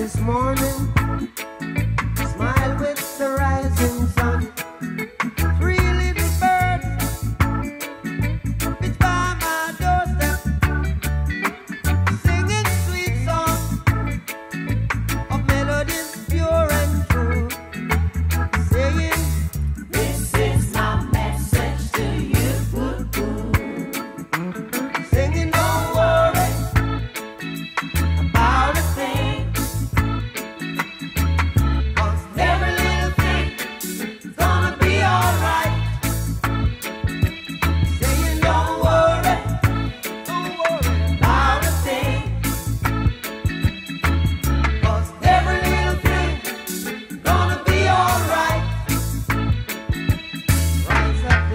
this morning.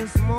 this morning.